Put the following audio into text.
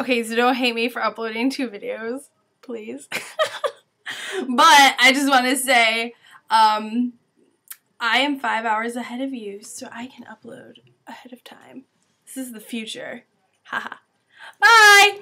Okay, so don't hate me for uploading two videos, please. but I just want to say, um, I am five hours ahead of you, so I can upload ahead of time. This is the future. Haha. Bye!